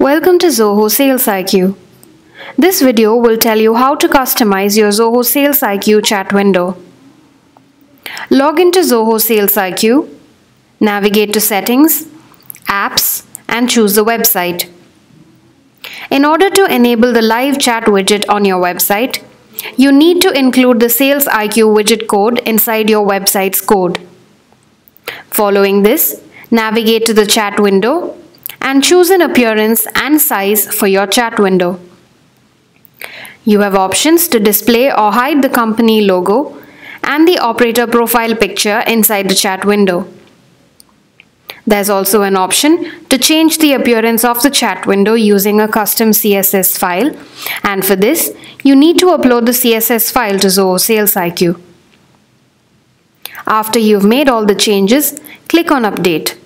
Welcome to Zoho SalesIQ. This video will tell you how to customize your Zoho SalesIQ chat window. Log into Zoho SalesIQ, navigate to Settings, Apps and choose the website. In order to enable the live chat widget on your website, you need to include the SalesIQ widget code inside your website's code. Following this, navigate to the chat window and choose an appearance and size for your chat window. You have options to display or hide the company logo and the operator profile picture inside the chat window. There's also an option to change the appearance of the chat window using a custom CSS file and for this you need to upload the CSS file to Zoho SalesIQ. After you've made all the changes, click on Update.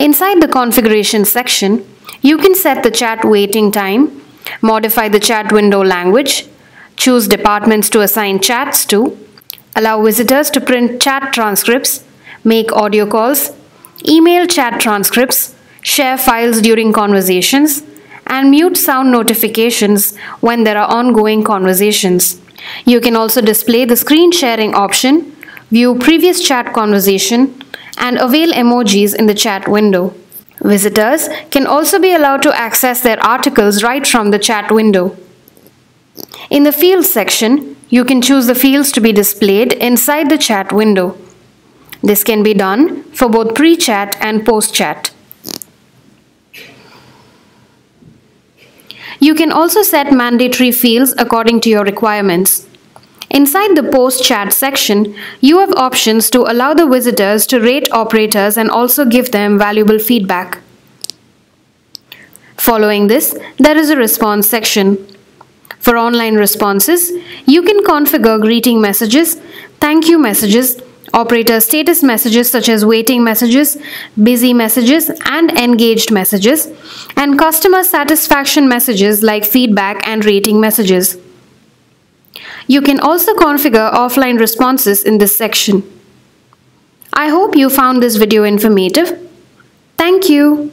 Inside the configuration section, you can set the chat waiting time, modify the chat window language, choose departments to assign chats to, allow visitors to print chat transcripts, make audio calls, email chat transcripts, share files during conversations, and mute sound notifications when there are ongoing conversations. You can also display the screen sharing option, view previous chat conversation, and avail emojis in the chat window. Visitors can also be allowed to access their articles right from the chat window. In the Fields section, you can choose the fields to be displayed inside the chat window. This can be done for both pre-chat and post-chat. You can also set mandatory fields according to your requirements. Inside the post chat section, you have options to allow the visitors to rate operators and also give them valuable feedback. Following this, there is a response section. For online responses, you can configure greeting messages, thank you messages, operator status messages such as waiting messages, busy messages, and engaged messages, and customer satisfaction messages like feedback and rating messages. You can also configure offline responses in this section. I hope you found this video informative. Thank you.